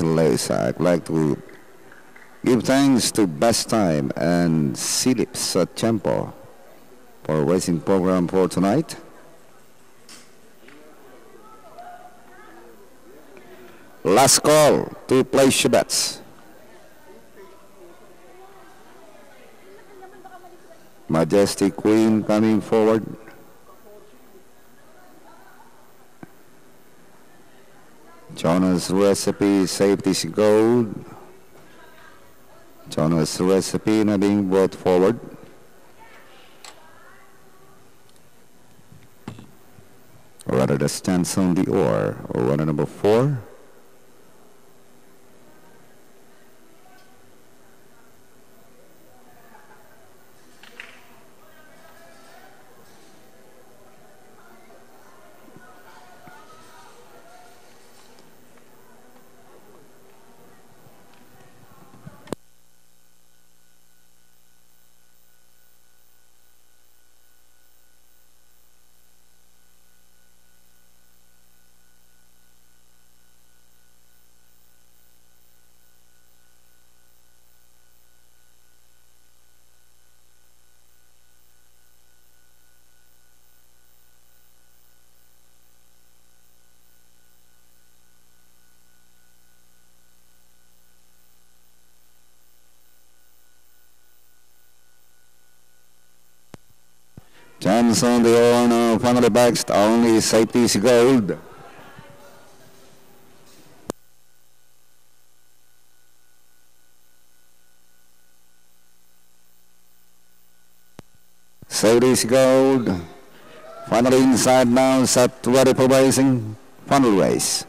I'd like to give thanks to Best Time and Philips at Tempo for racing program for tonight. Last call to place your bets. Majestic Queen coming forward. Jonas Recipe Safety's Gold. Jonas Recipe na being brought forward. Rather the stance on the oar. Or runner number four. Chance on the now. Finally backs only safety's gold. Safety's gold. Finally inside now. Set ready for racing. Final race.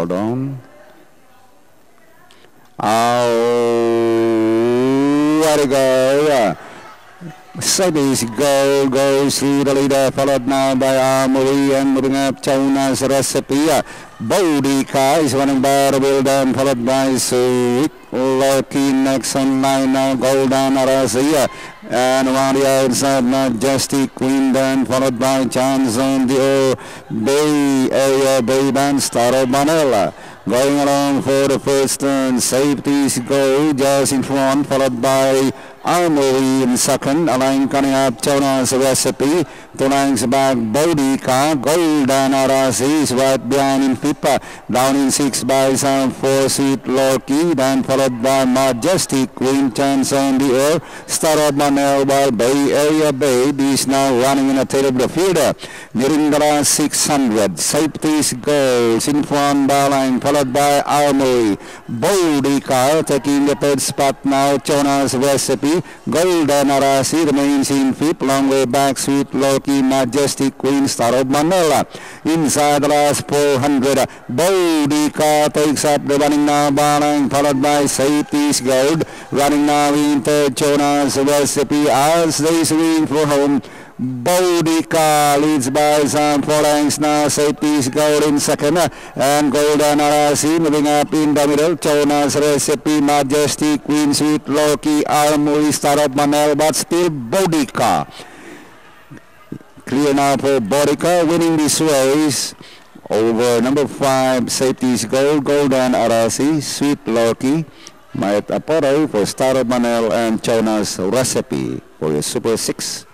Hold on. Oh, what a go. Safety's gold goes through the leader, followed now by Armory and moving up Chona's Recipe. Boudica is running by the down, followed by Sweet Lucky next on line now, Golden Razia. And the outside, Majestic Queen then followed by Chance on Bay Area Bay Band Star of Manila. Going along for the first turn, safety's go just in front, followed by Armory in second, a line coming up, Jonas Recipe, two lines back, Boudica, Golden Arasi is right behind in Pipa, down in six by some four seat Loki, then followed by Majestic Queen Chance on the air, started Manel while Bay Area Bay is now running in a tail of the fielder, nearing the last 600, safety's goals in front by line, followed by Armory, Boudica taking the third spot now, Jonas Recipe, Golden Arasi remains in fifth, long way back, Sweet Loki, Majestic Queen, Star of Manila. Inside the last 400, Boudica takes up the running now, Balang, followed by Safety's Gold. Running now in third, Jonas Recipe as they swing for home. Boudica leads by some four lengths now. Safety's gold in second. And Golden Arasi moving up in the middle. Jonas Recipe, Majestic, Queen Sweet, Loki, Armory, Star of Manel, but still Boudica. Clear now for Boudica, winning this race over number five, Safety's gold, Golden Arasi, Sweet Loki, Mayat Aporo for Star of Manel, and Jonas Recipe for your Super 6.